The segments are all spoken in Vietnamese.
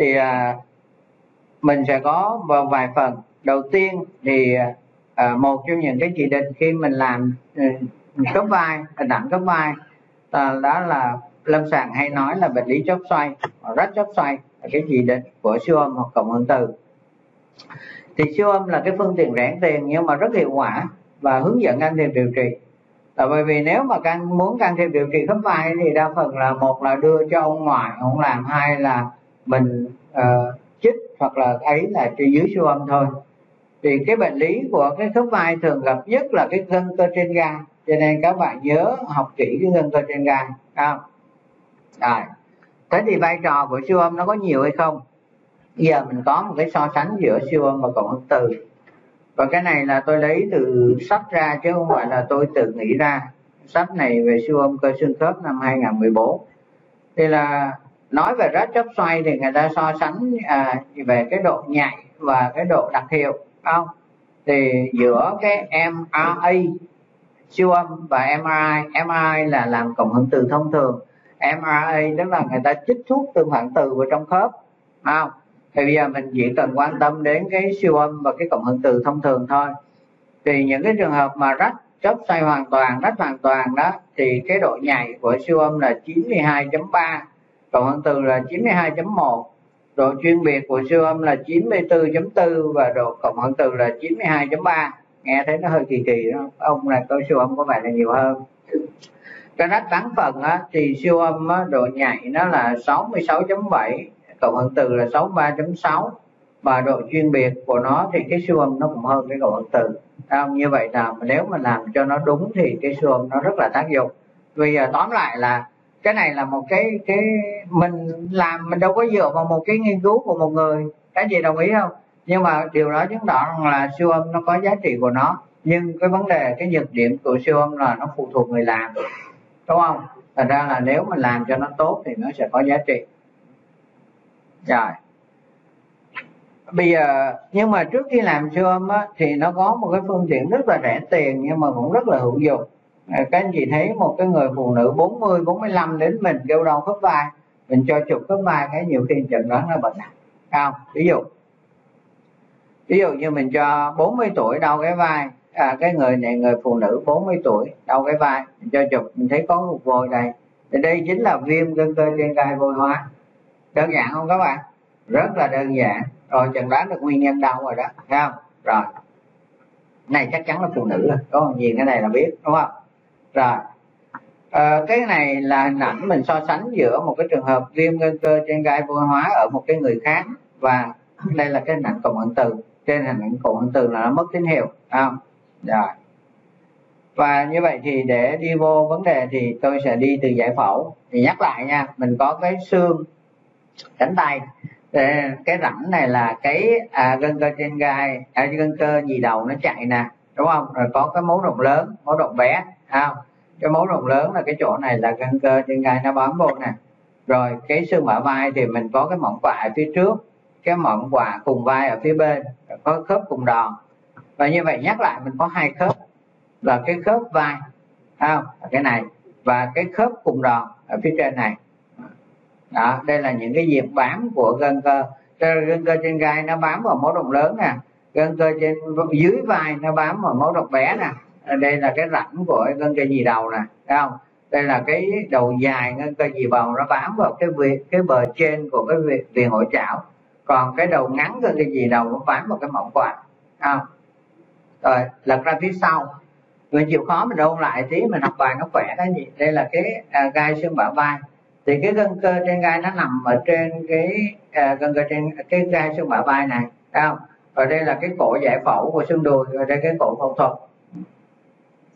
thì à, mình sẽ có vài phần. Đầu tiên thì à, một trong những cái chỉ định khi mình làm khớp cấp vai hình ảnh cấp vai à, đó là lâm sàng hay nói là bệnh lý chóp xoay rách chóp xoay là cái chỉ định của siêu âm hoặc cộng hưởng từ. Thì siêu âm là cái phương tiện rẻ tiền nhưng mà rất hiệu quả và hướng dẫn can thiệp điều trị. Là bởi vì nếu mà can muốn can thiệp điều trị khớp vai thì đa phần là một là đưa cho ông ngoại ông làm hai là mình uh, chích hoặc là ấy là trên dưới siêu âm thôi. Thì cái bệnh lý của cái khớp vai thường gặp nhất là cái gân cơ trên gan. Cho nên các bạn nhớ học kỹ cái gân cơ trên gan không? Rồi. Thế thì vai trò của siêu âm nó có nhiều hay không? Bây giờ mình có một cái so sánh giữa siêu âm và cộng hưởng từ. Và cái này là tôi lấy từ sách ra chứ không phải là tôi tự nghĩ ra. Sách này về siêu âm cơ xương khớp năm 2014 thì là nói về rát chấp xoay thì người ta so sánh à, về cái độ nhạy và cái độ đặc hiệu không? Thì giữa cái MRA siêu âm và MRI MRI là làm cộng hưởng từ thông thường. MRA tức là người ta chích thuốc tương phản từ vào trong khớp không? Thì bây giờ mình chỉ cần quan tâm đến cái siêu âm và cái cộng hưởng từ thông thường thôi. Thì những cái trường hợp mà rách chớp xoay hoàn toàn rách hoàn toàn đó thì cái độ nhạy của siêu âm là 92.3 cộng hưởng từ là 92.1 độ chuyên biệt của siêu âm là 94.4 và độ cộng hưởng từ là 92.3 nghe thấy nó hơi kỳ kỳ đó ông này có siêu âm có vẻ là nhiều hơn. Cái nách tán phần á, thì siêu âm á, độ nhạy nó là 66.7 cộng hưởng từ là 63.6 và độ chuyên biệt của nó thì cái siêu âm nó cũng hơn cái cộng hưởng từ. Không? như vậy là nếu mà làm cho nó đúng thì cái siêu âm nó rất là tác dụng. Bây giờ tóm lại là cái này là một cái cái mình làm mình đâu có dựa vào một cái nghiên cứu của một người. Cái gì đồng ý không? Nhưng mà điều đó chứng tỏ rằng là siêu âm nó có giá trị của nó. Nhưng cái vấn đề cái nhược điểm của siêu âm là nó phụ thuộc người làm. Đúng không? Thật ra là nếu mà làm cho nó tốt thì nó sẽ có giá trị. Rồi. Bây giờ nhưng mà trước khi làm siêu âm á, thì nó có một cái phương tiện rất là rẻ tiền nhưng mà cũng rất là hữu dụng. À, các anh chị thấy một cái người phụ nữ 40 45 đến mình kêu đau khớp vai mình cho chụp khớp vai cái nhiều khi chẩn đoán là bệnh nặng. Không? Ví dụ ví dụ như mình cho 40 tuổi đau cái vai à, cái người này người phụ nữ 40 tuổi đau cái vai mình cho chụp mình thấy có một vôi đây thì đây chính là viêm gân cơ trên gai vôi hóa. Đơn giản không các bạn? Rất là đơn giản. Rồi chẩn đoán được nguyên nhân đau rồi đó. Thấy không? Rồi. Này chắc chắn là phụ nữ rồi. Có nhìn cái này là biết đúng không? Rồi. À, cái này là hình ảnh mình so sánh giữa một cái trường hợp viêm gân cơ trên gai vô hóa ở một cái người khác và đây là cái hình ảnh cộng hưởng từ. Trên hình ảnh cộng hưởng từ là nó mất tín hiệu không? Rồi. Và như vậy thì để đi vô vấn đề thì tôi sẽ đi từ giải phẫu. Thì nhắc lại nha mình có cái xương cánh tay. Cái rãnh này là cái à, gân cơ trên gai à, gân cơ nhì đầu nó chạy nè đúng không? Rồi có cái mấu rộng lớn mấu rộng bé không, cái mố rộng lớn là cái chỗ này là gân cơ trên gai nó bám vô nè. Rồi cái xương bả vai thì mình có cái mỏng quạ ở phía trước, cái mỏng quạ cùng vai ở phía bên có khớp cùng đòn. Và như vậy nhắc lại mình có hai khớp, là cái khớp vai, không cái này, và cái khớp cùng đòn ở phía trên này. Đó, đây là những cái diệp bám của gân cơ. Gân cơ trên gai nó bám vào máu động lớn nè, gân cơ trên, dưới vai nó bám vào máu động bé nè. Ờ, đây là cái rãnh của ngân cơ gì đầu nè thấy không? Đây là cái đầu dài ngân cơ gì bầu nó bám vào cái việc cái bờ trên của cái viền hội chảo. Còn cái đầu ngắn ngân cơ gì đầu nó bám vào cái mỏng quạt không? Rồi lật ra phía sau. Người chịu khó mình ôn lại tí mình học bài nó khỏe đó gì đây là cái à, gai xương bả vai. Thì cái gân cơ trên gai nó nằm ở trên cái à, gân cơ trên cái gai xương bả vai này thấy không? Rồi đây là cái cổ giải phẫu của xương đùi rồi đây cái cổ phẫu thuật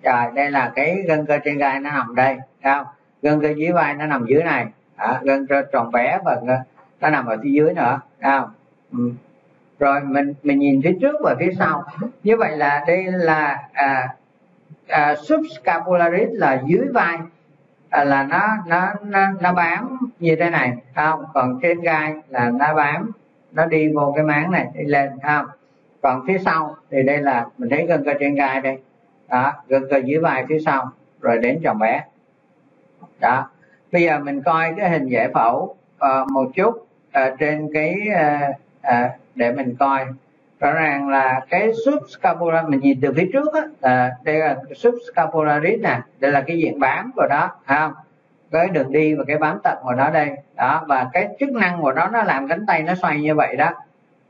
rồi đây là cái gân cơ trên gai nó nằm đây không? Gân cơ dưới vai nó nằm dưới này. À, gân cơ tròn bé và nó nằm ở phía dưới nữa không? Ừ. rồi mình mình nhìn phía trước và phía sau. Như vậy là đây là à, à, subscapularis là dưới vai. À, là nó nó nó nó bám như thế này không? Còn trên gai là nó bám nó đi vô cái máng này đi lên không? Còn phía sau thì đây là mình thấy gân cơ trên gai đây đó gân cơ dưới vai phía sau rồi đến chồng bé đó bây giờ mình coi cái hình giải phẫu uh, một chút uh, trên cái uh, uh, để mình coi. Rõ ràng là cái subscapula mình nhìn từ phía trước á à, đây là subscapularis nè đây là cái diện bám của đó không? Cái đường đi và cái bám tận của nó đây. Đó và cái chức năng của nó nó làm cánh tay nó xoay như vậy đó,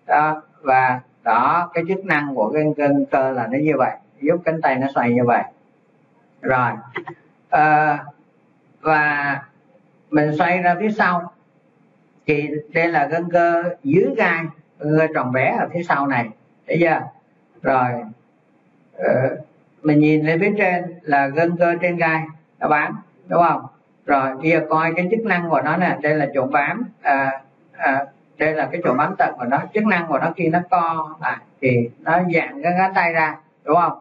đó và đó cái chức năng của cái gân cơ là nó như vậy giúp cánh tay nó xoay như vậy. Rồi à, và mình xoay ra phía sau. Thì đây là gân cơ dưới gai gân tròn bé ở phía sau này. Thấy chưa? Rồi ờ, mình nhìn lên phía trên là gân cơ trên gai nó bám đúng không? Rồi bây giờ coi cái chức năng của nó nè. Đây là chỗ bám à, à, đây là cái chỗ bám tận của nó. Chức năng của nó khi nó co lại thì nó dạng cái cánh tay ra đúng không?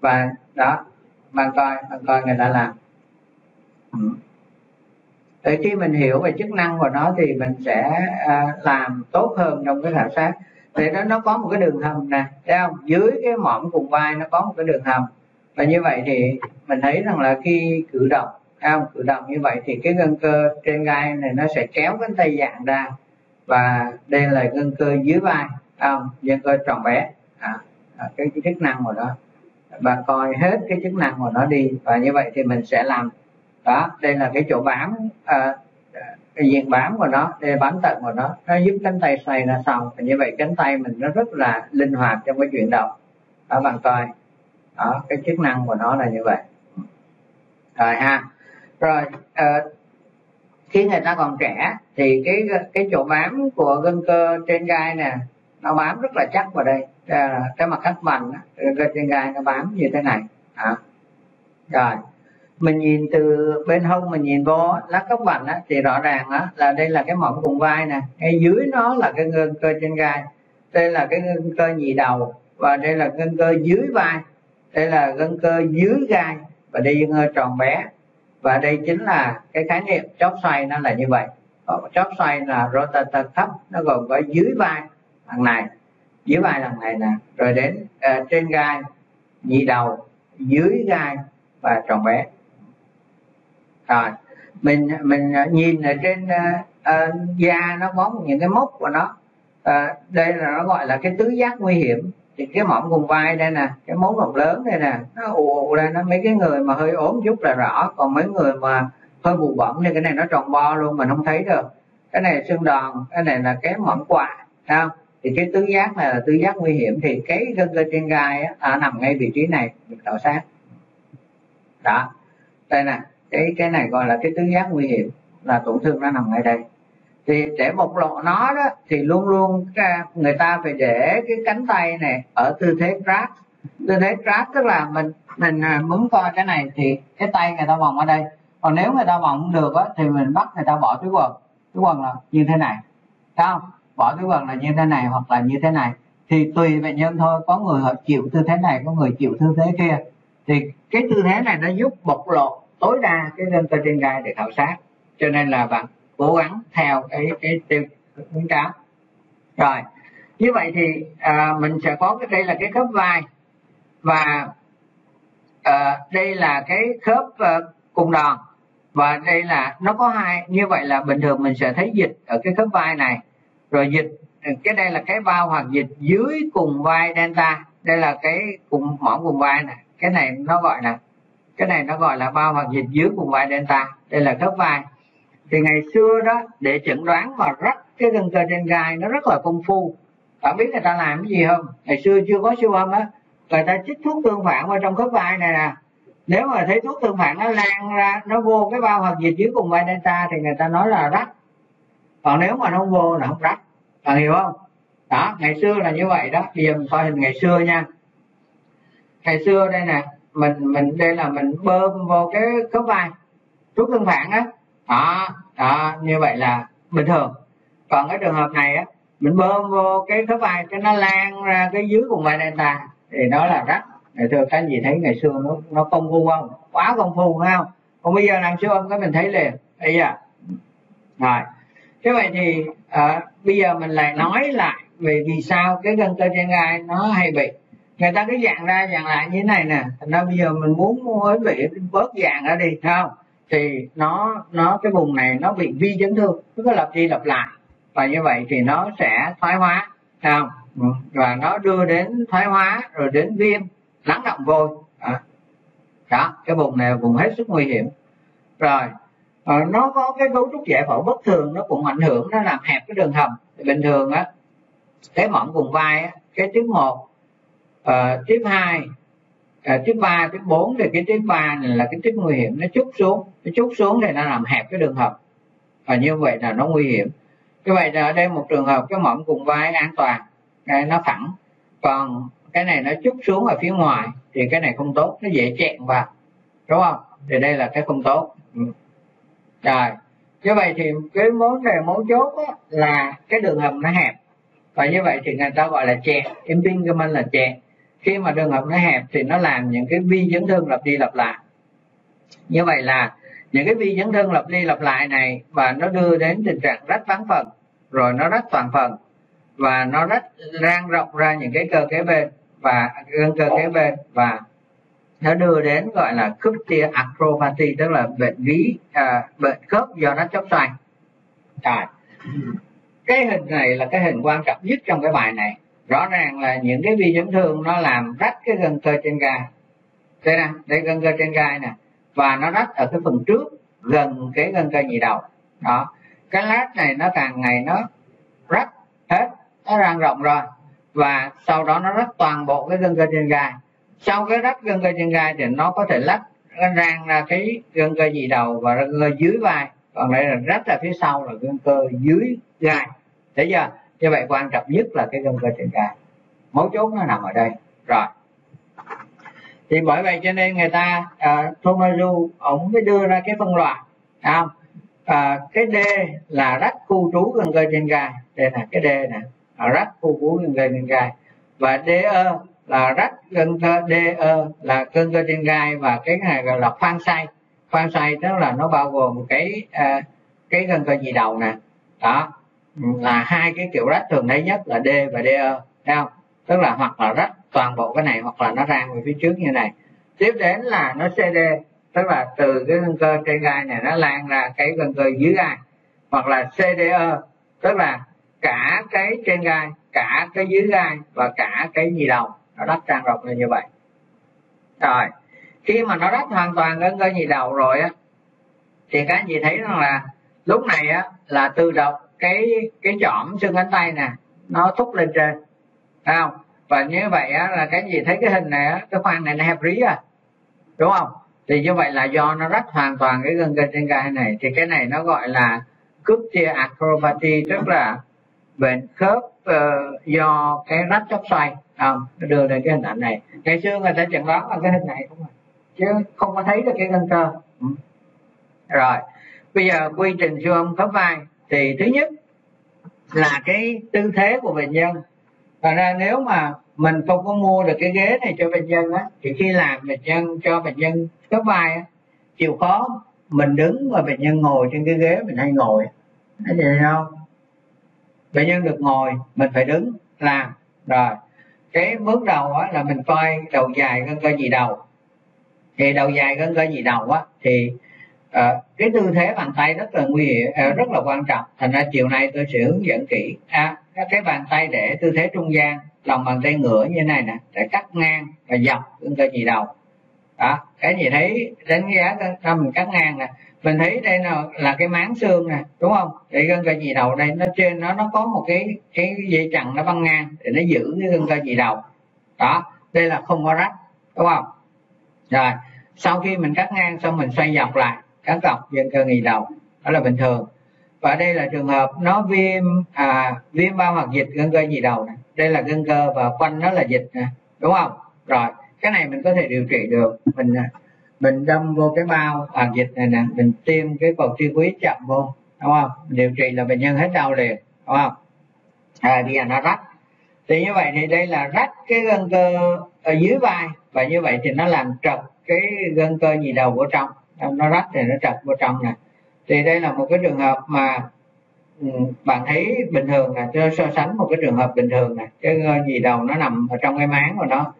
Và đó bạn coi bạn coi người ta làm. Ừ. để khi mình hiểu về chức năng của nó thì mình sẽ uh, làm tốt hơn trong cái khảo sát. Thì nó nó có một cái đường hầm nè thấy không? Dưới cái mỏm cùng vai nó có một cái đường hầm. Và như vậy thì mình thấy rằng là khi cử động không? Cử động như vậy thì cái gân cơ trên gai này nó sẽ kéo cánh tay dạng ra. Và đây là gân cơ dưới vai không? Gân cơ tròn bé à, à, cái, cái chức năng của nó và coi hết cái chức năng của nó đi và như vậy thì mình sẽ làm. Đó đây là cái chỗ bám à, à cái diện bám của nó đây là bám tận của nó. Nó giúp cánh tay xoay ra sau và như vậy cánh tay mình nó rất là linh hoạt trong cái chuyển động. Đó bạn coi. Đó cái chức năng của nó là như vậy. Rồi ha. Rồi à, khi người ta còn trẻ thì cái cái chỗ bám của gân cơ trên gai nè nó bám rất là chắc vào đây. Ờ, cái mặt cắt vành gân cơ trên gai nó bám như thế này. À. rồi mình nhìn từ bên hông mình nhìn vô lá cốc vành á, thì rõ ràng á, là đây là cái mỏm cùng vai nè. Ngay dưới nó là cái gân cơ trên gai. Đây là cái gân cơ nhì đầu và đây là gân cơ dưới vai. Đây là gân cơ dưới gai và đây gân cơ tròn bé và đây chính là cái khái niệm chóp xoay nó là như vậy. Chóp xoay là rotator thấp nó gồm có dưới vai thằng này dưới vai lần này nè rồi đến uh, trên gai nhị đầu dưới gai và tròn bé. Rồi mình mình à, nhìn ở trên uh, uh, da nó có những cái mốc của nó. Uh, đây là nó gọi là cái tứ giác nguy hiểm. Thì cái mỏng vùng vai đây nè cái móng rộng lớn đây nè nó ù ù lên nó mấy cái người mà hơi ốm chút là rõ. Còn mấy người mà hơi bù bẩn thì cái này nó tròn bo luôn mình không thấy được cái này xương đòn cái này là cái mỏng quạ không? Thì cái tứ giác này là tứ giác nguy hiểm thì cái gân cơ trên gai á, à, nằm ngay vị trí này được tạo sát. Đó. Đây nè cái cái này gọi là cái tứ giác nguy hiểm là tổn thương nó nằm ngay đây. Thì để bộc lộ nó đó thì luôn luôn người ta phải để cái cánh tay này ở tư thế trap tư thế trap tức là mình mình à, muốn coi cái này thì cái tay người ta vòng ở đây. Còn nếu người ta vòng không được á, thì mình bắt người ta bỏ túi quần. Túi quần là như thế này. Thấy không? Bỏ cái quần là như thế này hoặc là như thế này thì tùy bệnh nhân thôi. Có người họ chịu tư thế này có người chịu tư thế kia. Thì cái tư thế này nó giúp bộc lộ tối đa cái gân cơ trên gai để khảo sát. Cho nên là bạn cố gắng theo cái cái tiêu khuyến cáo. Rồi như vậy thì à, mình sẽ có cái đây là cái khớp vai. Và à, đây là cái khớp à, cùng đòn. Và đây là nó có hai như vậy là bình thường mình sẽ thấy dịch ở cái khớp vai này rồi dịch ừ, cái đây là cái bao hoặc dịch dưới cùng vai delta. Đây là cái cùng mỏng cùng vai này. Cái này nó gọi là, cái này nó gọi là bao hoặc dịch dưới cùng vai delta. Đây là khớp vai. Thì ngày xưa đó, để chẩn đoán và rắc cái gân cơ trên gai nó rất là công phu. Bạn biết người ta làm cái gì không? Ngày xưa chưa có siêu âm á, người ta chích thuốc tương phản vào trong khớp vai này nè. Nếu mà thấy thuốc tương phản nó lan ra, nó vô cái bao hoạt dịch dưới cùng vai delta thì người ta nói là rắc còn nếu mà nó không vô là không rắc. Bạn hiểu không? Đó, ngày xưa là như vậy đó. Bây giờ mình coi hình ngày xưa nha. Ngày xưa đây nè, mình mình, đây là mình bơm vô cái khớp vai rút tương phản á. Đó đó, như vậy là bình thường. Còn cái trường hợp này á, mình bơm vô cái khớp vai cho nó lan ra cái dưới cùng vai delta thì nó là rắc. Ngày thưa các anh chị thấy ngày xưa nó nó công phu không? Quá công phu phải không? Còn bây giờ làm siêu âm cái mình thấy liền. Bây giờ rồi thế vậy thì à, bây giờ mình lại nói lại về vì sao cái gân cơ trên gai nó hay bị. Người ta cứ dạng ra dạng lại như thế này nè thành ra bây giờ mình muốn mới bị bớt dạng ra đi không? Thì nó nó cái vùng này nó bị vi chấn thương nó có lặp đi lặp lại. Và như vậy thì nó sẽ thoái hóa không? Ừ, và nó đưa đến thoái hóa rồi đến viêm lắng động vôi. Đó. đó cái vùng này là vùng hết sức nguy hiểm. Rồi à, nó có cái cấu trúc giải phẫu bất thường nó cũng ảnh hưởng nó làm hẹp cái đường hầm. Bình thường á cái mỏng vùng vai á, cái tiếp một ờ, à, tiếp hai ờ, à, tiếp ba tiếp bốn thì cái tiếp ba này là cái tiếp nguy hiểm nó chút xuống nó chút xuống thì nó làm hẹp cái đường hầm. Và như vậy là nó nguy hiểm. Như vậy là ở đây một trường hợp cái mỏm cùng vai an toàn cái nó phẳng. Còn cái này nó chút xuống ở phía ngoài thì cái này không tốt nó dễ chẹn vào đúng không? Thì đây là cái không tốt. Ừ rồi như vậy thì cái vấn đề mấu chốt á, là cái đường hầm nó hẹp. Và như vậy thì người ta gọi là chẹt impingement là chẹt. Khi mà đường hầm nó hẹp thì nó làm những cái vi chấn thương lặp đi lặp lại. Như vậy là những cái vi chấn thương lặp đi lặp lại này và nó đưa đến tình trạng rách bán phần rồi nó rách toàn phần và nó rách rang rộng ra những cái cơ kế bên và gân cơ kế bên và nó đưa đến gọi là cryptia tia acropathy tức là bệnh ví à, bệnh khớp do nó chóc xoay rồi. Cái hình này là cái hình quan trọng nhất trong cái bài này. Rõ ràng là những cái vi chấn thương nó làm rách cái gân cơ trên gai. Đây nè đây gân cơ trên gai nè. Và nó rách ở cái phần trước gần cái gân cơ nhị đầu. Đó. Cái lát này nó càng ngày nó rách hết nó rang rộng rồi. Và sau đó nó rách toàn bộ cái gân cơ trên gai sau cái rách gân cơ trên gai thì nó có thể lách rang ra cái gân cơ dị đầu và gân cơ dưới vai. Còn đây là rách là phía sau là gân cơ dưới gai thấy chưa? Như vậy quan trọng nhất là cái gân cơ trên gai. Mấu chốt nó nằm ở đây. Rồi. Thì bởi vậy cho nên người ta à, uh, Tomaru ông mới đưa ra cái phân loại. Không? À, cái D là rách khu trú gân cơ trên gai. Đây là cái D nè. À, rách khu trú gân cơ trên gai. Và DE là rách gân cơ DE là gân cơ trên gai và cái này gọi là khoan sai khoan sai tức là nó bao gồm cái à, cái gân cơ nhị đầu nè. Đó là hai cái kiểu rách thường thấy nhất là D và DE thấy không? Tức là hoặc là rách toàn bộ cái này hoặc là nó rang về phía trước như này. Tiếp đến là nó CD tức là từ cái gân cơ trên gai này nó lan ra cái gân cơ dưới gai. Hoặc là CDE tức là cả cái trên gai cả cái dưới gai và cả cái nhì đầu nó đắp trang rộng lên như vậy. Rồi khi mà nó đắp hoàn toàn lên cái nhì đầu rồi á thì các anh chị thấy rằng là lúc này á là tự động cái cái chỏm xương cánh tay nè nó thúc lên trên. Thấy không? Và như vậy á là cái gì thấy cái hình này á cái khoang này nó hẹp rí à đúng không? Thì như vậy là do nó rách hoàn toàn cái gân cơ trên gai này thì cái này nó gọi là cướp chia acropathy tức là bệnh khớp uh, do cái rách chóp xoay không, nó đưa lên cái hình ảnh này. Ngày xưa người ta chẩn đoán bằng cái hình này không à. Chứ không có thấy được cái gân cơ. Ừ. rồi, bây giờ quy trình siêu âm khớp vai thì thứ nhất là cái tư thế của bệnh nhân. Và ra nếu mà mình không có mua được cái ghế này cho bệnh nhân á, thì khi làm bệnh nhân, cho bệnh nhân khớp vai á, chịu khó mình đứng và bệnh nhân ngồi trên cái ghế mình hay ngồi. Thấy vậy không? Bệnh nhân được ngồi, mình phải đứng, làm. Rồi cái bước đầu á là mình coi đầu dài gân cơ gì đầu. Thì đầu dài gân cơ gì đầu á thì uh, cái tư thế bàn tay rất là nguy hiểm uh, rất là quan trọng. Thành ra chiều nay tôi sẽ hướng dẫn kỹ. À, cái bàn tay để tư thế trung gian lòng bàn tay ngửa như này nè để cắt ngang và dọc gân cơ gì đầu. Đó cái gì thấy đánh giá cho mình cắt ngang nè mình thấy đây là, là cái máng xương nè đúng không? Để gân cơ nhị đầu đây nó trên nó nó có một cái cái dây chằng nó băng ngang để nó giữ cái gân cơ nhị đầu. Đó đây là không có rách đúng không? Rồi sau khi mình cắt ngang xong mình xoay dọc lại cắt dọc gân cơ nhị đầu đó là bình thường. Và đây là trường hợp nó viêm à, viêm bao hoặc dịch gân cơ nhị đầu này. Đây là gân cơ và quanh nó là dịch nè đúng không? Rồi cái này mình có thể điều trị được mình à, mình đâm vô cái bao toàn dịch này nè mình tiêm cái cầu tiêu quý chậm vô đúng không? Điều trị là bệnh nhân hết đau liền đúng không? À, bây giờ nó rách. Thì như vậy thì đây là rách cái gân cơ ở dưới vai và như vậy thì nó làm trật cái gân cơ nhì đầu của trong. Nó rách thì nó trật vô trong nè. Thì đây là một cái trường hợp mà ừ, bạn thấy bình thường là so sánh một cái trường hợp bình thường này cái gì đầu nó nằm ở trong cái máng của nó.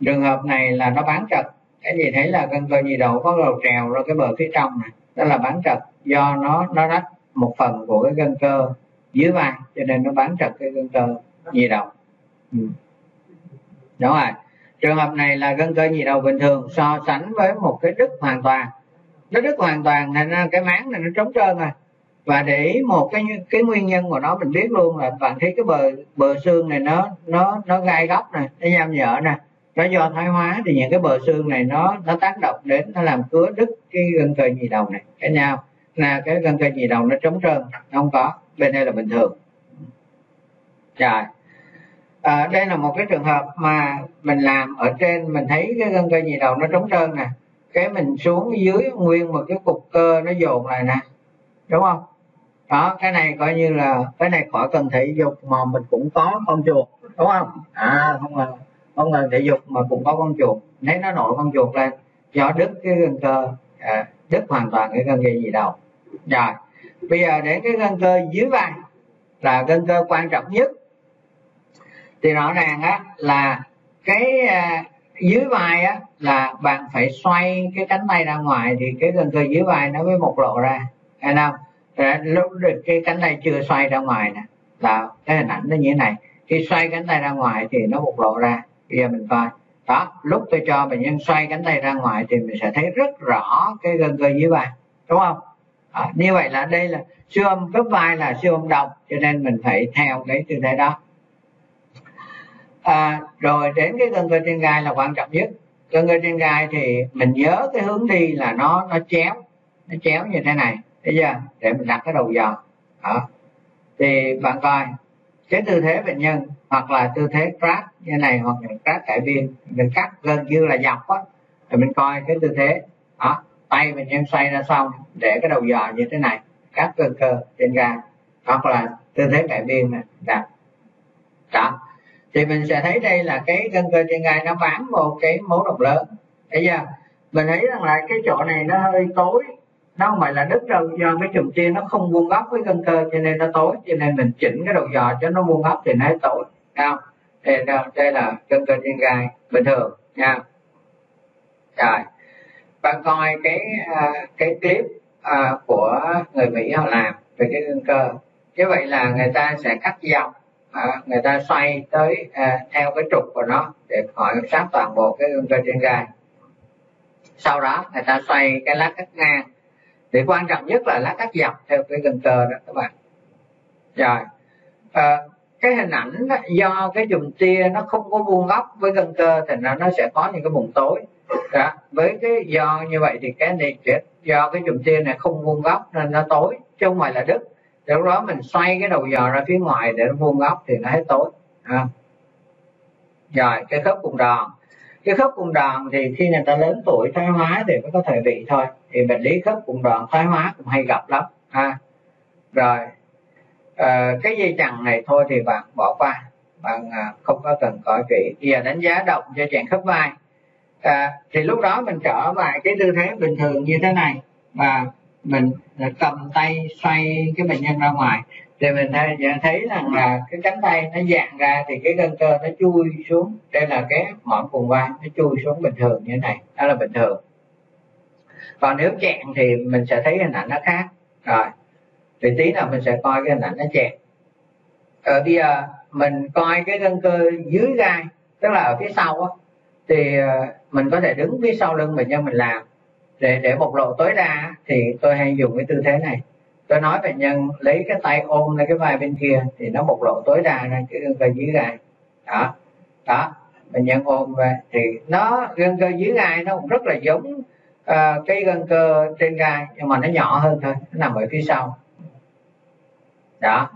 Trường hợp này là nó bán trật cái gì thấy là gân cơ nhì đầu có đầu trèo ra cái bờ phía trong này đó là bán trật do nó nó rách một phần của cái gân cơ dưới vai, cho nên nó bán trật cái gân cơ nhì đầu. Ừ. đúng rồi. Trường hợp này là gân cơ nhì đầu bình thường, so sánh với một cái đứt hoàn toàn. Nó đứt hoàn toàn thành ra cái máng này nó trống trơn rồi. Và để ý một cái cái nguyên nhân của nó mình biết luôn là bạn thấy cái bờ bờ xương này nó nó nó gai góc này nó nham nhở nè nó do thoái hóa thì những cái bờ xương này nó nó tác động đến nó làm cứa đứt cái gân cơ nhì đầu này. Cái nhau là cái gân cơ nhì đầu nó trống trơn nó không có bên đây là bình thường. Rồi. À, đây là một cái trường hợp mà mình làm ở trên mình thấy cái gân cơ nhì đầu nó trống trơn nè. Cái mình xuống dưới nguyên một cái cục cơ nó dồn lại nè. Đúng không? Đó cái này coi như là cái này khỏi cần thể dục mà mình cũng có con chuột đúng không? À không là không cần thể dục mà cũng có con chuột. Nếu nó nổi con chuột lên do đứt cái gân cơ à, đứt hoàn toàn cái gân dây gì đầu rồi bây giờ đến cái gân cơ dưới vai là gân cơ quan trọng nhất. Thì rõ ràng á là cái à, dưới vai á là bạn phải xoay cái cánh tay ra ngoài thì cái gân cơ dưới vai nó mới một lộ ra. Thấy không? Lúc được cái cánh tay chưa xoay ra ngoài nè là cái hình ảnh nó như thế này. Khi xoay cánh tay ra ngoài thì nó bộc lộ ra bây giờ mình coi. Đó lúc tôi cho bệnh nhân xoay cánh tay ra ngoài thì mình sẽ thấy rất rõ cái gân cơ dưới vai đúng không? À, như vậy là đây là siêu âm cấp vai là siêu âm đồng cho nên mình phải theo cái tư thế đó. À, rồi đến cái gân cơ trên gai là quan trọng nhất. Gân cơ trên gai thì mình nhớ cái hướng đi là nó nó chéo nó chéo như thế này bây giờ để mình đặt cái đầu giò. Đó. Thì bạn coi cái tư thế bệnh nhân hoặc là tư thế crack như này, hoặc là crack cải biên mình cắt gần như là dọc á, thì mình coi cái tư thế, đó, tay mình nhân xoay ra xong để cái đầu giò như thế này, cắt cơ cơ trên gan hoặc là tư thế cải biên này đặt dạ. đó. Thì mình sẽ thấy đây là cái gân cơ trên gai nó bám một cái mấu độc lớn. Bây giờ mình thấy rằng là cái chỗ này nó hơi tối, nó không phải là đứt đâu, do cái chùm tia nó không vuông góc với gân cơ, cho nên nó tối, cho nên mình chỉnh cái đầu giò cho nó vuông góc thì nó tối không đây, đây là chân cơ trên gai bình thường nha. Rồi. Bạn coi cái à, cái clip à, của người mỹ họ làm về cái gân cơ. Như vậy là người ta sẽ cắt dọc à, người ta xoay tới à, theo cái trục của nó để khỏi sát toàn bộ cái gân cơ trên gai. Sau đó người ta xoay cái lá cắt ngang. Thì quan trọng nhất là lá cắt dọc theo cái gân cơ đó các bạn. Rồi. À, cái hình ảnh đó, do cái chùm tia nó không có vuông góc với gân cơ thì nó nó sẽ có những cái vùng tối. Đó. với cái do như vậy thì cái này do cái chùm tia này không vuông góc nên nó tối chứ không phải là đứt. Thì lúc đó mình xoay cái đầu giò ra phía ngoài để nó vuông góc thì nó hết tối. À. rồi cái khớp cùng đòn. Cái khớp cùng đòn thì khi người ta lớn tuổi thoái hóa thì mới có thời bị thôi. Thì bệnh lý khớp cùng đòn thoái hóa cũng hay gặp lắm. Ha. Rồi à, cái dây chằng này thôi thì bạn bỏ qua. Bạn à, không có cần coi kỹ bây giờ đánh giá động cho chàng khớp vai. À, thì lúc đó mình trở lại cái tư thế bình thường như thế này. Và mình à, cầm tay xoay cái bệnh nhân ra ngoài. Thì mình à, thấy, thấy rằng là cái cánh tay nó dạng ra thì cái gân cơ nó chui xuống. Đây là cái mỏm cùng vai nó chui xuống bình thường như thế này. Đó là bình thường. Còn nếu chẹn thì mình sẽ thấy hình ảnh nó khác. Rồi thì tí nào mình sẽ coi cái hình ảnh nó chẹt. ở bây giờ mình coi cái gân cơ dưới gai tức là ở phía sau á thì ờ, mình có thể đứng phía sau lưng bệnh nhân mình làm. Để để bộc lộ tối đa thì tôi hay dùng cái tư thế này. Tôi nói bệnh nhân lấy cái tay ôm lên cái vai bên kia thì nó bộc lộ tối đa ra cái gân cơ dưới gai. Đó đó bệnh nhân ôm về thì nó gân cơ dưới gai nó cũng rất là giống uh, cái gân cơ trên gai nhưng mà nó nhỏ hơn thôi nó nằm ở phía sau đó.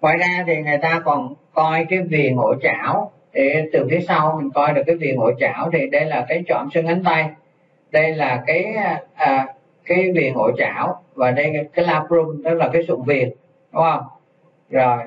Ngoài ra thì người ta còn coi cái viền ổ chảo thì từ phía sau mình coi được cái viền ổ chảo thì đây là cái chọn xương cánh tay. Đây là cái à, cái viền ổ chảo và đây cái labrum đó là cái sụn viền đúng không? Rồi.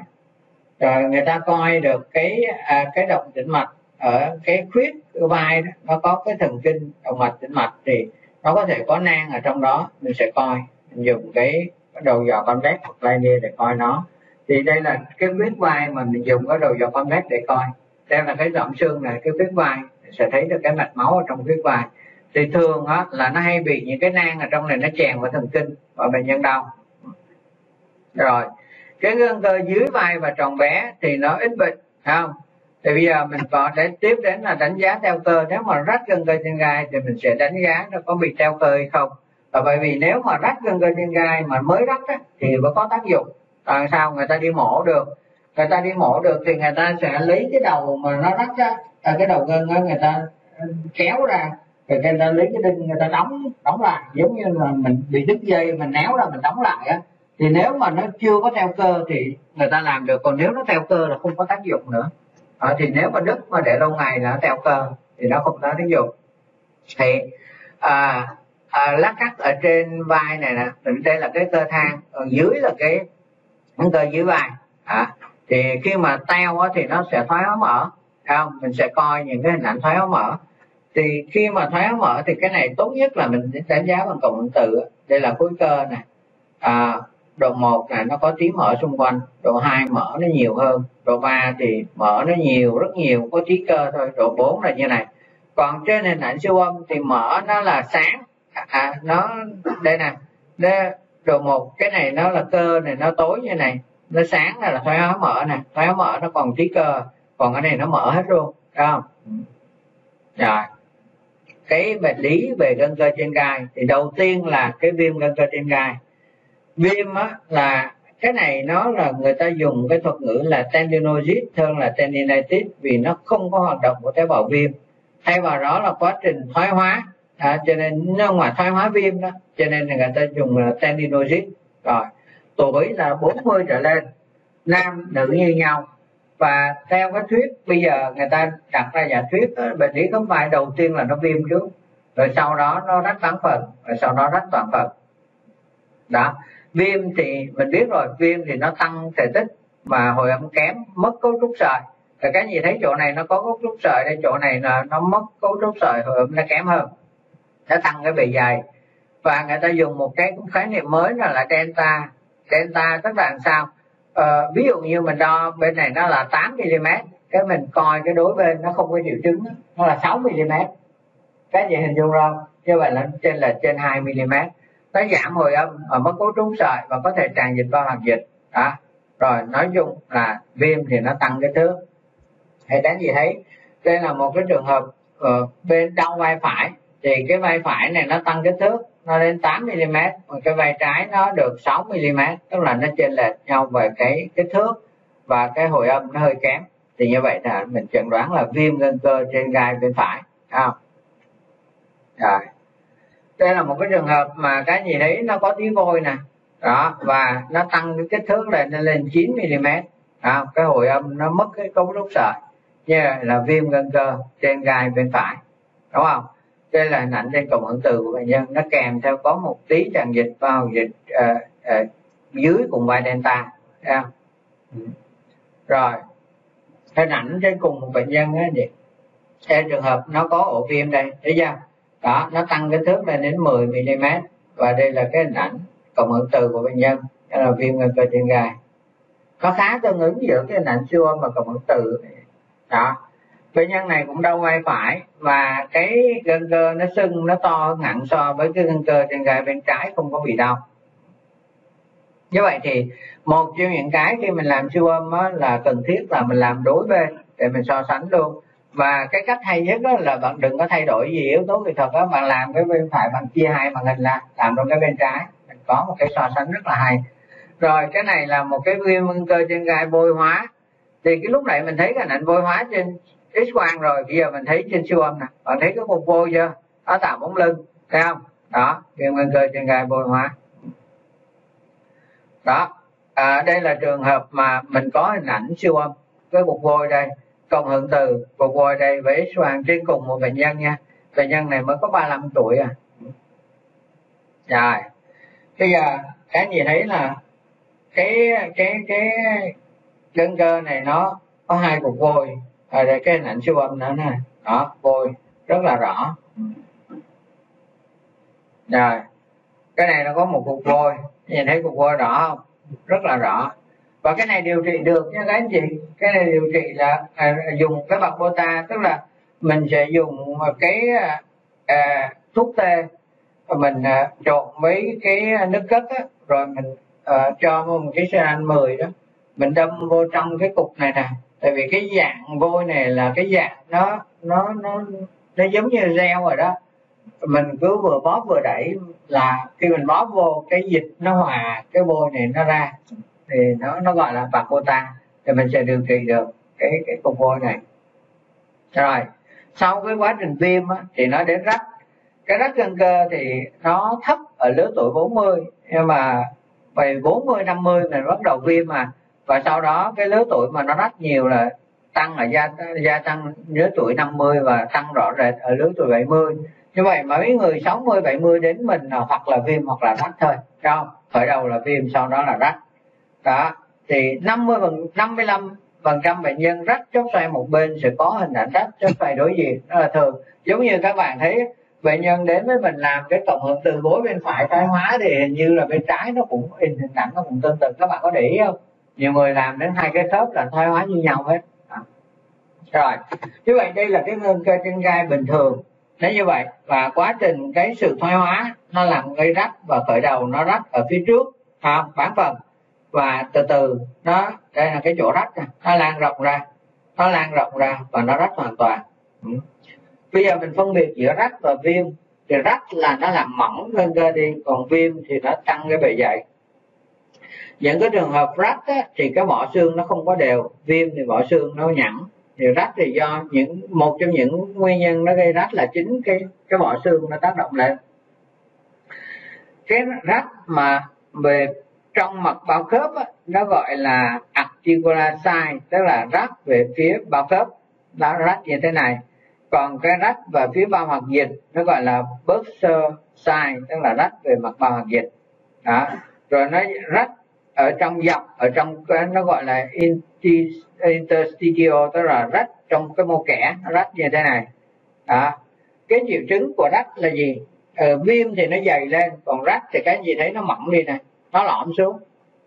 Rồi người ta coi được cái à, cái động tĩnh mạch ở cái khuyết vai đó, nó có cái thần kinh động mạch tĩnh mạch thì nó có thể có nang ở trong đó mình sẽ coi mình dùng cái đầu dò đét hoặc linear để coi nó. Thì đây là cái huyết vai mà mình dùng cái đầu dò đét để coi. Đây là cái giọng xương này cái huyết vai. Sẽ thấy được cái mạch máu ở trong huyết vai. Thì thường á, là nó hay bị những cái nang ở trong này nó chèn vào thần kinh và bệnh nhân đau. Rồi cái gân cơ dưới vai và tròn bé thì nó ít bệnh không? Thì bây giờ mình có để tiếp đến là đánh giá teo cơ. Nếu mà rách gân cơ trên gai thì mình sẽ đánh giá nó có bị teo cơ hay không và bởi vì nếu mà rách gân gân trên gai mà mới rách á, thì mới có tác dụng. Tại sao người ta đi mổ được? Người ta đi mổ được thì người ta sẽ lấy cái đầu mà nó rách á à, cái đầu gân á người ta ừ, kéo ra. Rồi người ta lấy cái đinh người ta đóng đóng lại. Giống như là mình bị đứt dây mình néo ra mình đóng lại á. Thì nếu mà nó chưa có theo cơ thì người ta làm được. Còn nếu nó theo cơ là không có tác dụng nữa. À, thì nếu mà đứt mà để lâu ngày là nó theo cơ thì nó không có tác dụng. Thì à, à, lát cắt ở trên vai này nè. Đây là cái cơ thang. Ở dưới là cái cơ dưới vai. À, thì khi mà teo á, thì nó sẽ thoái hóa mở. Không? Mình sẽ coi những cái hình ảnh thoái hóa mở. Thì khi mà thoái hóa mở thì cái này tốt nhất là mình đánh giá bằng cộng hưởng từ đây là khối cơ này à, ờ, độ 1 này nó có tí mỡ xung quanh. Độ 2 mỡ nó nhiều hơn. Độ 3 thì mỡ nó nhiều rất nhiều. Có tí cơ thôi. Độ 4 là như này. Còn trên hình ảnh siêu âm thì mỡ nó là sáng à, nó đây nè đây, độ 1 cái này nó là cơ này nó tối như này nó sáng là, là thoái hóa mở nè thoái hóa mở nó còn trí cơ còn cái này nó mở hết luôn thấy không? Rồi cái bệnh lý về gân cơ trên gai thì đầu tiên là cái viêm gân cơ trên gai. Viêm á là cái này nó là người ta dùng cái thuật ngữ là tendinosis hơn là tendinitis vì nó không có hoạt động của tế bào viêm. Thay vào đó là quá trình thoái hóa à, cho nên nó ngoài thoái hóa viêm đó cho nên là người ta dùng là tendinosis. Rồi tuổi là 40 trở lên nam nữ như nhau. Và theo cái thuyết bây giờ người ta đặt ra giả thuyết bệnh lý khớp vai đầu tiên là nó viêm trước rồi sau đó nó rách tán phần rồi sau đó rách toàn phần. Đó viêm thì mình biết rồi viêm thì nó tăng thể tích mà hồi âm kém mất cấu trúc sợi. Là cái gì thấy chỗ này nó có cấu trúc sợi đây chỗ này là nó mất cấu trúc sợi hồi âm nó kém hơn sẽ tăng cái bề dày. Và người ta dùng một cái khái niệm mới là là delta. Delta tức là làm sao? Ờ, ví dụ như mình đo bên này nó là 8 mm cái mình coi cái đối bên nó không có triệu chứng nó là 6 mm. Cái gì hình dung không? Như vậy là trên là trên 2 mm. Nó giảm hồi âm ở mất cấu trúng sợi và có thể tràn dịch vào hoạt dịch. Đó. Rồi nói chung là viêm thì nó tăng cái thước. Hãy đánh gì thấy đây là một cái trường hợp ở bên đau vai phải thì cái vai phải này nó tăng kích thước nó lên 8 mm còn cái vai trái nó được 6 mm tức là nó chênh lệch nhau về cái kích thước và cái hồi âm nó hơi kém. Thì như vậy là mình chẩn đoán là viêm gân cơ trên gai bên phải không? Rồi. Đây là một cái trường hợp mà cái gì đấy nó có tí vôi nè. Đó và nó tăng cái kích thước lên lên 9 mm đó, cái hồi âm nó mất cái cấu trúc sợi như là viêm gân cơ trên gai bên phải đúng không? Đây là hình ảnh trên cộng hưởng từ của bệnh nhân. Nó kèm theo có một tí tràn dịch vào dịch uh, uh, dưới cùng vai delta thấy ừ. rồi hình ảnh trên cùng một bệnh nhân á gì? theo trường hợp nó có ổ viêm đây thấy chưa? Đó nó tăng cái thước lên đến 10 mm và đây là cái hình ảnh cộng hưởng từ của bệnh nhân đó là viêm ngân cơ trên gai. Nó khá tương ứng giữa cái hình ảnh siêu âm và cộng hưởng từ. Đó bệnh nhân này cũng đau vai phải và cái gân cơ nó sưng nó to nặng so với cái gân cơ trên gai bên trái không có bị đau. Như vậy thì một trong những cái khi mình làm siêu âm á, là cần thiết là mình làm đối bên để mình so sánh luôn. Và cái cách hay nhất đó là bạn đừng có thay đổi gì yếu tố kỹ thuật đó bạn làm cái bên phải bạn chia hai màn hình ra làm trong cái bên trái. Mình có một cái so sánh rất là hay. Rồi cái này là một cái viêm cơ trên gai bôi hóa. Thì cái lúc này mình thấy cái ảnh bôi hóa trên x quang rồi bây giờ mình thấy trên siêu âm nè. Bạn thấy cái cục vô chưa? Nó tạo bóng lưng thấy không? Đó viêm cơ trên gai bôi hóa. Đó à, đây là trường hợp mà mình có hình ảnh siêu âm cái cục vôi đây. Cộng hưởng từ cục vôi đây với x quang trên cùng một bệnh nhân nha. Bệnh nhân này mới có 35 tuổi à. Rồi bây giờ cái gì thấy là cái cái cái gân cơ này nó có hai cục vôi ở đây cái hình ảnh siêu âm nữa nè. Đó vôi rất là rõ. Rồi cái này nó có một cục vôi nhìn thấy cục vôi rõ không? Rất là rõ. Và cái này điều trị được nha các anh chị. Cái này điều trị là à, dùng cái bạc bota tức là mình sẽ dùng cái à, à, thuốc tê. Mình à, trộn với cái nước cất á, rồi mình à, cho một cái saline 10 đó. Mình đâm vô trong cái cục này nè tại vì cái dạng vôi này là cái dạng nó nó nó nó giống như reo rồi đó. Mình cứ vừa bóp vừa đẩy là khi mình bóp vô cái dịch nó hòa cái vôi này nó ra thì nó nó gọi là bạc ta thì mình sẽ điều trị được cái cái cục vôi này. Rồi sau cái quá trình viêm á, thì nó đến rách cái rách gân cơ thì nó thấp ở lứa tuổi 40 nhưng mà về 40 50 mình bắt đầu viêm mà và sau đó cái lứa tuổi mà nó rách nhiều là tăng ở gia gia tăng lứa tuổi 50 và tăng rõ rệt ở lứa tuổi 70 như vậy mà mấy người 60 70 đến mình là hoặc là viêm hoặc là rách thôi không? Khởi đầu là viêm, sau đó là rách đó, thì 50 phần 55 phần trăm bệnh nhân rách chốt xoay một bên sẽ có hình ảnh rách chốt xoay đối diện, đó là thường. Giống như các bạn thấy, bệnh nhân đến với mình làm cái tổng hợp từ gối bên phải, thoái hóa thì hình như là bên trái nó cũng hình hình ảnh nó cũng tương tự. Các bạn có để ý không? Nhiều người làm đến hai cái khớp là thoái hóa như nhau hết. Rồi. Như vậy đây là cái ngưng cơ trên gai bình thường. Nếu như vậy và quá trình cái sự thoái hóa nó làm gây rách và khởi đầu nó rách ở phía trước à, bán phần. Và từ từ nó đây là cái chỗ rách nó lan rộng ra nó lan rộng ra và nó rách hoàn toàn. Ừ. bây giờ mình phân biệt giữa rách và viêm. Thì rách là nó làm mỏng gân cơ đi còn viêm thì nó tăng cái bề dày những cái trường hợp rách á, thì cái vỏ xương nó không có đều. Viêm thì vỏ xương nó nhẵn. Thì rách thì do những một trong những nguyên nhân nó gây rách là chính cái cái vỏ xương nó tác động lên. Cái rách mà về trong mặt bao khớp á, nó gọi là articular tức là rách về phía bao khớp. Nó rách như thế này. Còn cái rách về phía bao hoạt dịch nó gọi là burster side tức là rách về mặt bao hoạt dịch. Đó. Rồi nó rách ở trong dọc ở trong cái nó gọi là interstitial tức là rách trong cái mô kẽ rách như thế này. Đó. Cái triệu chứng của rách là gì? Ờ, viêm thì nó dày lên còn rách thì cái gì thấy nó mỏng đi này nó lõm xuống.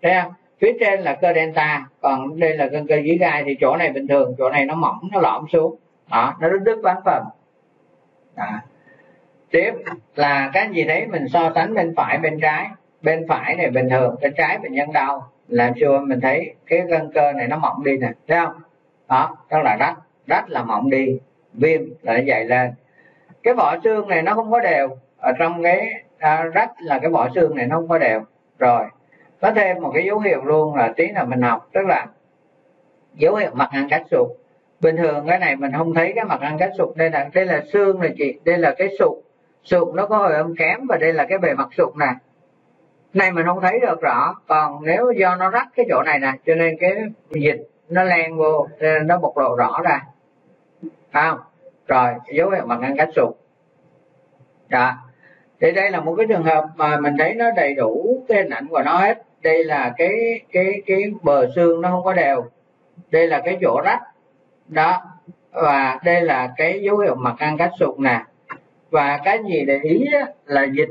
Thấy không? Phía trên là cơ delta còn đây là cơ dưới gai thì chỗ này bình thường chỗ này nó mỏng nó lõm xuống. Đó nó rất đứt bán phần. Đó. tiếp là cái gì thấy mình so sánh bên phải bên trái bên phải này bình thường bên trái bệnh nhân đau. Làm cho mình thấy cái gân cơ này nó mỏng đi nè thấy không? Đó đó là rách. Rách là mỏng đi viêm là nó dày lên. Cái vỏ xương này nó không có đều. Ở trong cái à, rách là cái vỏ xương này nó không có đều. Rồi có thêm một cái dấu hiệu luôn là tí là mình học tức là dấu hiệu mặt ăn cách sụt. Bình thường cái này mình không thấy cái mặt ăn cách sụt. Đây là đây là xương này chị đây là cái sụt. Sụt nó có hồi âm kém và đây là cái bề mặt sụt này nay mình không thấy được rõ. Còn nếu do nó rách cái chỗ này nè, cho nên cái dịch nó len vô nên nó bộc lộ rõ ra. Không? Rồi, dấu hiệu bằng ngăn cách sụt. Dạ. Thì đây là một cái trường hợp mà mình thấy nó đầy đủ cái hình ảnh của nó hết. Đây là cái cái cái bờ xương nó không có đều. Đây là cái chỗ rách đó. Và đây là cái dấu hiệu mặt ngăn cách sụt nè. Và cái gì để ý là dịch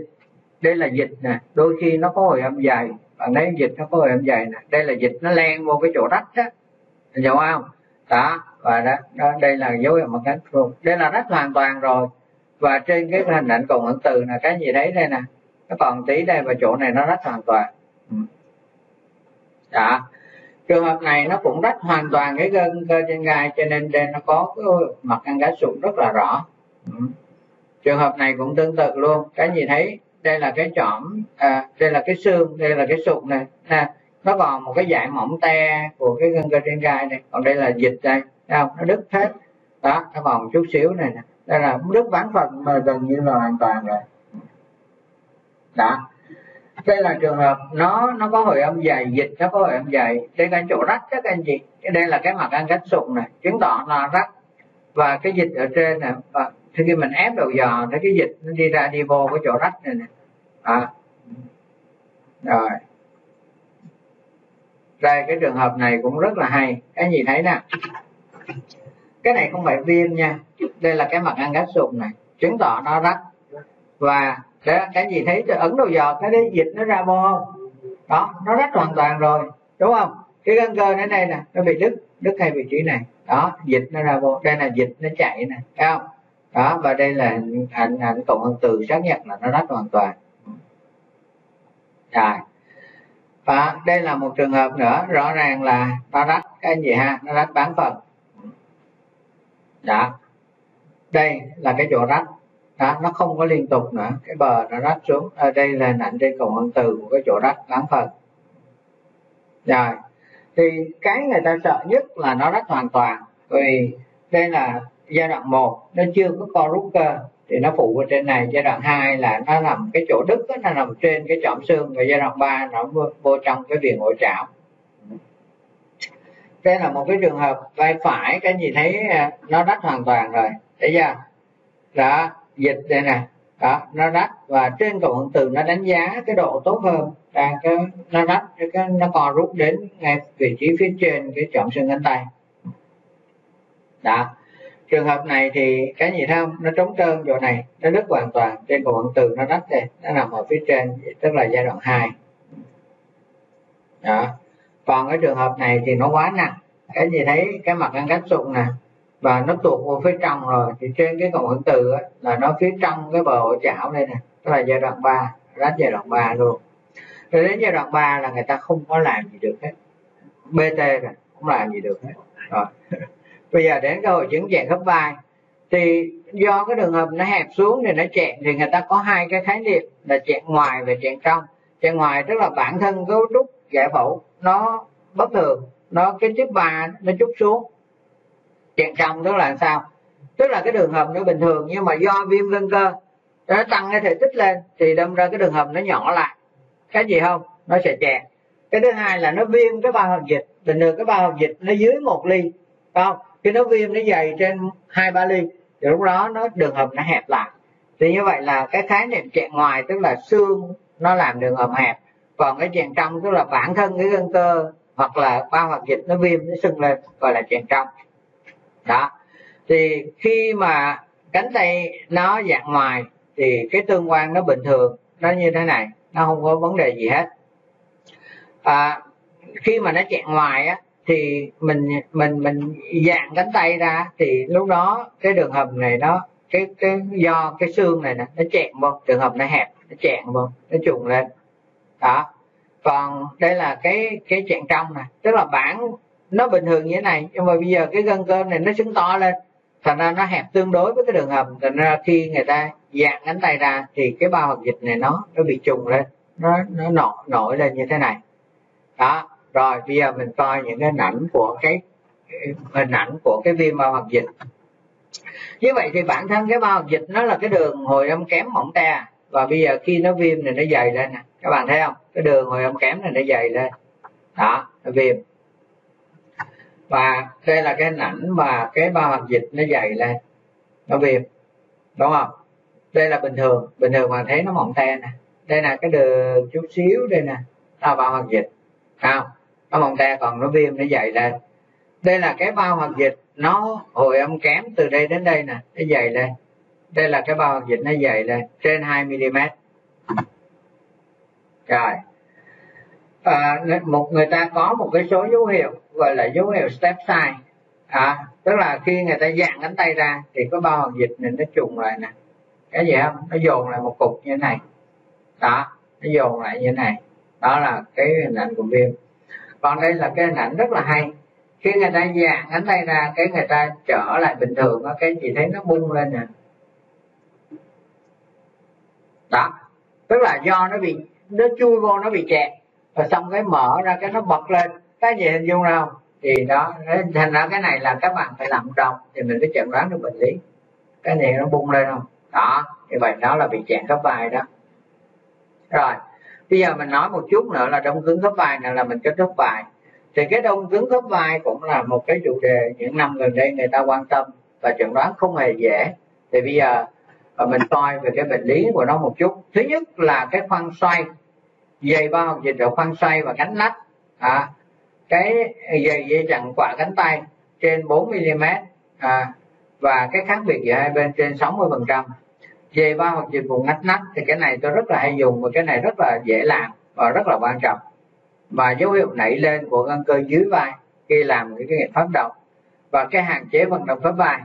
đây là dịch nè đôi khi nó có hồi âm dài, bạn thấy dịch nó có hồi âm dài nè đây là dịch nó len vô cái chỗ rách á. Hiểu không? Đó và đó, đó đây là dấu hiệu mặt cánh ruột đây là rách hoàn toàn rồi. Và trên cái hình ảnh cộng hưởng từ là cái gì đấy đây nè nó còn tí đây và chỗ này nó rách hoàn toàn. Ừ. Đó. Trường hợp này nó cũng rách hoàn toàn cái gân cơ trên gai cho nên đây nó có cái mặt ăn cá sụn rất là rõ. Ừ. Trường hợp này cũng tương tự luôn. Cái gì thấy đây là cái chỏm à, đây là cái xương đây là cái sụn này nè nó còn một cái dạng mỏng te của cái gân cơ trên gai này còn đây là dịch đây thấy không? Nó đứt hết. Đó nó còn một chút xíu này nè. Đây là đứt bán phần mà gần như là hoàn toàn rồi. Đó. Đây là trường hợp nó nó có hồi âm dày dịch nó có hồi âm dày. Đây là chỗ rách các anh chị. Đây là cái mặt ăn cách sụn này chứng tỏ là rách. Và cái dịch ở trên này và thế khi mình ép đầu giò thấy cái dịch nó đi ra đi vô cái chỗ rách này nè. À. rồi. Đây cái trường hợp này cũng rất là hay. Cái gì thấy nè? Cái này không phải viêm nha. Đây là cái mặt ăn gách sụn này. Chứng tỏ nó rách. Và đó, cái gì thấy ấn đầu giò cái đấy dịch nó ra vô. Không đó nó rách hoàn toàn rồi. Đúng không? Cái gân cơ này này nè nó bị đứt đứt hay vị trí này. Đó dịch nó ra vô. Đây là dịch nó chạy nè. Thấy không? Đó và đây là ảnh ảnh cộng hưởng từ xác nhận là nó rách hoàn toàn. Rồi. Và đây là một trường hợp nữa rõ ràng là nó rách cái gì ha? Nó rách bán phần. Đó. Đây là cái chỗ rách. Đó, nó không có liên tục nữa. Cái bờ nó rách xuống. Ở đây là ảnh trên cộng hơn từ của cái chỗ rách bán phần. Rồi. Thì cái người ta sợ nhất là nó rách hoàn toàn. Vì đây là giai đoạn 1 nó chưa có co rút cơ thì nó phụ ở trên này. Giai đoạn 2 là nó nằm cái chỗ đứt đó, nó nằm trên cái chỏm xương và giai đoạn 3 nó vô, vô trong cái viền nội trảo. Đây là một cái trường hợp vai phải cái gì thấy à, nó đắt hoàn toàn rồi. Thấy chưa? Đó dịch đây nè. Đó nó đắt và trên cầu hận từ nó đánh giá cái độ tốt hơn. Là cái nó đắt cái nó còn rút đến ngay vị trí phía trên cái chọn xương cánh tay. Đó trường hợp này thì cái gì thấy không? Nó trống trơn chỗ này nó đứt hoàn toàn trên cầu hận từ nó đắt đây nó nằm ở phía trên tức là giai đoạn 2 đó. Còn cái trường hợp này thì nó quá nặng cái gì thấy cái mặt ăn cách sụn nè và nó tuột vào phía trong rồi thì trên cái cầu hưởng từ á, là nó phía trong cái bờ ổ chảo đây nè tức là giai đoạn 3 rách giai đoạn 3 luôn. Rồi đến giai đoạn 3 là người ta không có làm gì được hết bt rồi không làm gì được hết. Rồi bây giờ đến cái hội chứng chèn khớp vai thì do cái đường hầm nó hẹp xuống thì nó chẹn, thì người ta có hai cái khái niệm là chẹn ngoài và chẹn trong. Chẹn ngoài tức là bản thân cấu trúc giải phẫu, nó bất thường, nó cái tiếp ba nó chút xuống. Chẹn trong tức là sao? Tức là cái đường hầm nó bình thường nhưng mà do viêm gân cơ nó tăng cái thể tích lên thì đâm ra cái đường hầm nó nhỏ lại. Cái gì không? Nó sẽ chẹn. Cái thứ hai là nó viêm cái bao hồng dịch. Bình thường cái bao hồng dịch nó dưới một ly không? Khi nó viêm nó dày trên hai ba ly thì lúc đó nó đường hầm nó hẹp lại. Thì như vậy là cái khái niệm chẹn ngoài tức là xương nó làm đường hầm hẹp. Còn cái chèn trong tức là bản thân cái gân cơ hoặc là bao hoạt dịch nó viêm nó sưng lên gọi là chèn trong. Đó. Thì khi mà cánh tay nó dạng ngoài thì cái tương quan nó bình thường nó như thế này nó không có vấn đề gì hết. À, khi mà nó chẹn ngoài á thì mình mình mình dạng cánh tay ra thì lúc đó cái đường hầm này nó, cái cái do cái xương này nè, nó chẹn vô, đường hầm nó hẹp, nó chẹn vô, nó trùng lên. Đó. Còn đây là cái cái chẹn trong nè, tức là bản nó bình thường như thế này, nhưng mà bây giờ cái gân cơ này nó xứng to lên, thành ra nó hẹp tương đối với cái đường hầm, thành ra khi người ta dạng cánh tay ra thì cái bao hoạt dịch này nó nó bị trùng lên, nó nó nổi nổi lên như thế này. Đó rồi, bây giờ mình coi những cái ảnh của cái, hình ảnh của cái viêm bao hoạt dịch. Như vậy thì bản thân cái bao hoạt dịch nó là cái đường hồi âm kém mỏng te. Và bây giờ khi nó viêm thì nó dày lên nè. Các bạn thấy không? Cái đường hồi âm kém này nó dày lên. Đó, nó viêm. Và đây là cái hình ảnh mà cái bao hoạt dịch nó dày lên. Nó viêm. Đúng không? Đây là bình thường. Bình thường mà thấy nó mỏng te nè. Đây là cái đường chút xíu đây nè. Là bao hoạt dịch. Không? Nó không te còn nó viêm nó dày lên. Đây là cái bao hoạt dịch. Nó hồi âm kém từ đây đến đây nè nó dày lên. Đây là cái bao hoạt dịch nó dày lên trên 2 mm rồi. À, một người ta có một cái số dấu hiệu gọi là dấu hiệu step size à, tức là khi người ta dạng cánh tay ra thì có bao hoạt dịch này nó trùng lại nè. Cái gì không? Nó dồn lại một cục như thế này. Đó nó dồn lại như thế này. Đó là cái hình ảnh của viêm còn đây là cái hình ảnh rất là hay. Khi người ta dạng cánh tay ra, cái người ta trở lại bình thường cái gì thấy nó bung lên nè. Đó. Tức là do nó bị nó chui vô, nó bị kẹt và xong cái mở ra cái nó bật lên. Cái gì hình dung nào thì đó thành ra cái này là các bạn phải làm đồng thì mình mới chẩn đoán được bệnh lý. Cái này nó bung lên không? Đó, như vậy, đó là bị chèn khớp vai đó. Rồi bây giờ mình nói một chút nữa là đông cứng khớp vai này là mình kết thúc vai, thì cái đông cứng khớp vai cũng là một cái chủ đề những năm gần đây người ta quan tâm và chẩn đoán không hề dễ. Thì bây giờ à, mình coi về cái bệnh lý của nó một chút. Thứ nhất là cái khoan xoay dây bao dịch ở khoan xoay và cánh lách à, cái dây dây chằng quả cánh tay trên 4 mm à, và cái khác biệt giữa hai bên trên 60 phần trăm dây bao hoặc dịch vụ ngách nách thì cái này tôi rất là hay dùng và cái này rất là dễ làm và rất là quan trọng. Và dấu hiệu nảy lên của gân cơ dưới vai khi làm cái, cái phát động và cái hạn chế vận động khớp vai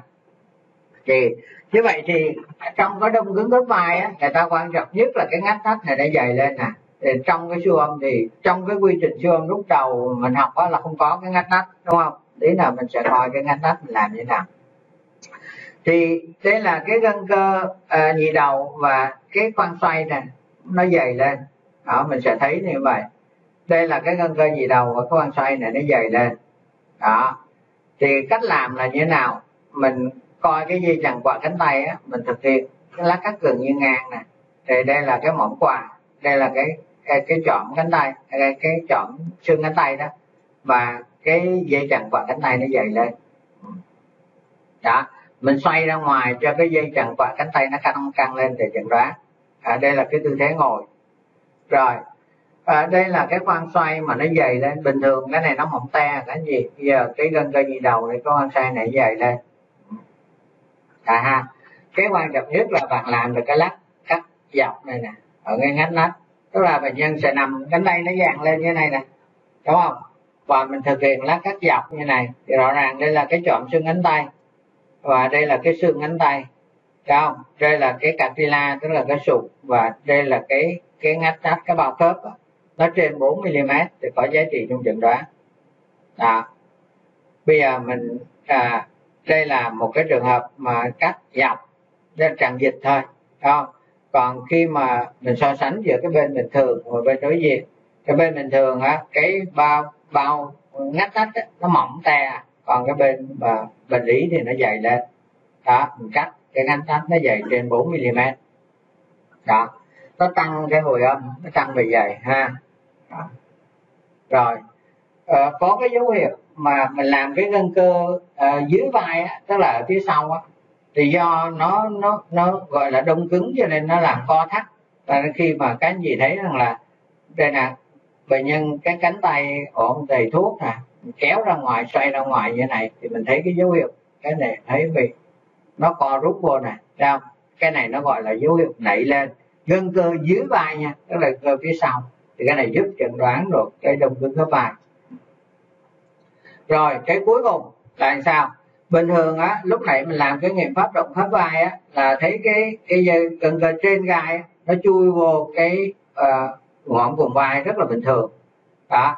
thì như vậy thì trong có đông cứng khớp vai á người ta quan trọng nhất là cái ngách nách này nó dày lên nè. Thì trong cái siêu âm thì trong cái quy trình siêu âm lúc đầu mình học đó là không có cái ngách nách đúng không? Tí nào mình sẽ coi cái ngách nách mình làm như thế nào thì đây là cái gân cơ à, nhị đầu và cái khoang xoay này nó dày lên. Đó mình sẽ thấy như vậy. Đây là cái gân cơ nhị đầu và cái khoang xoay này nó dày lên. Đó. Thì cách làm là như thế nào? Mình coi cái dây chằng quạt cánh tay á mình thực hiện cái lá cắt gần như ngang nè. Thì đây là cái mỏm quà đây là cái à, cái, cái chọn cánh tay à, cái, cái chọn xương cánh tay đó. Và cái dây chằng quạt cánh tay nó dày lên. Đó mình xoay ra ngoài cho cái dây chằng quạt cánh tay nó căng căng lên để chẩn đoán à, đây là cái tư thế ngồi. Rồi à, đây là cái khoan xoay mà nó dày lên. Bình thường cái này nó mỏng te cái gì. Giờ cái gân cơ nhị đầu này có khoan xoay này dày lên. À ha cái quan trọng nhất là bạn làm được cái lắc cắt dọc này nè ở ngay ngách nách. Tức là bệnh nhân sẽ nằm cánh tay nó dàn lên như này nè đúng không? Và mình thực hiện lát cắt dọc như này. Thì rõ ràng đây là cái chọn xương cánh tay và đây là cái xương cánh tay đúng không? Đây là cái capilla tức là cái sụn và đây là cái cái ngách nách cái bao khớp nó trên 4 mm thì có giá trị trong chẩn đoán đó. Bây giờ mình à, đây là một cái trường hợp mà cắt dọc nên tràn dịch thôi không? Còn khi mà mình so sánh giữa cái bên bình thường và bên đối diện cái bên bình thường á cái bao bao ngách nách nó mỏng te còn cái bên mà bệnh lý thì nó dày lên. Đó mình cắt cái ngăn thắt nó dày trên 4 mm đó. Nó tăng cái hồi âm nó tăng bị dày ha. Đó. rồi à, có cái dấu hiệu mà mình làm cái gân cơ à, dưới vai á, tức là ở phía sau á thì do nó nó nó gọi là đông cứng cho nên nó làm co thắt. Và khi mà cái gì thấy rằng là đây nè bệnh nhân cái cánh tay ổn đầy thuốc nè kéo ra ngoài xoay ra ngoài như này thì mình thấy cái dấu hiệu. Cái này thấy bị nó co rút vô nè không? Cái này nó gọi là dấu hiệu nảy lên. Gân cơ dưới vai nha tức là cơ phía sau. Thì cái này giúp chẩn đoán được cái đông cứng khớp vai. Rồi cái cuối cùng là sao? Bình thường á lúc nãy mình làm cái nghiệm pháp động khớp vai á là thấy cái cái dây cần cơ trên gai nó chui vô cái uh, ngọn vùng vai rất là bình thường. Đó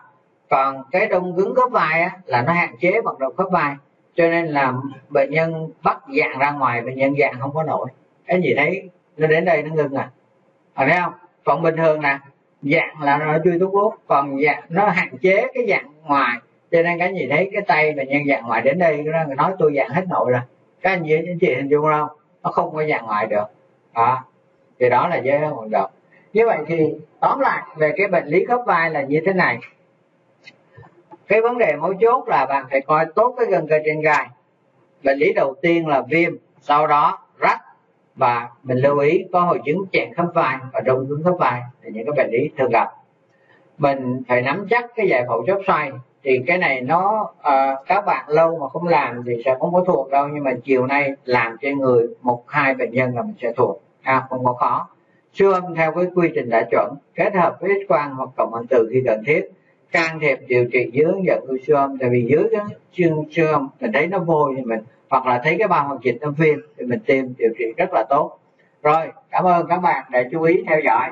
còn cái đông cứng khớp vai á, là nó hạn chế vận động khớp vai. Cho nên là bệnh nhân bắt dạng ra ngoài, bệnh nhân dạng không có nổi. Cái gì thấy, nó đến đây nó ngưng à. À thấy không? Còn bình thường nè, dạng là nó chui thuốc lốt, còn dạng, nó hạn chế cái dạng ngoài. Cho nên cái gì thấy, cái tay bệnh nhân dạng ngoài đến đây nó nói tôi dạng hết nội rồi. Các anh chị hình dung không? Nó không có dạng ngoài được. Đó. Thì đó là dây vận động. Như vậy thì tóm lại về cái bệnh lý khớp vai là như thế này cái vấn đề mấu chốt là bạn phải coi tốt cái gân cơ trên gai. Bệnh lý đầu tiên là viêm sau đó rách. Và mình lưu ý có hội chứng chèn khớp vai và đông cứng khớp vai là những cái bệnh lý thường gặp. Mình phải nắm chắc cái giải phẫu chóp xoay. Thì cái này nó uh, các bạn lâu mà không làm thì sẽ không có thuộc đâu. Nhưng mà chiều nay làm cho người một hai bệnh nhân là mình sẽ thuộc. À, không có khó. Siêu âm theo cái quy trình đã chuẩn kết hợp với x quang hoặc cộng hưởng từ khi cần thiết can thiệp điều trị dưới hướng dẫn của siêu âm tại vì dưới cái siêu, siêu âm mình thấy nó vôi thì mình hoặc là thấy cái bao hoạt dịch nó viêm thì mình tiêm điều trị rất là tốt. Rồi cảm ơn các bạn đã chú ý theo dõi.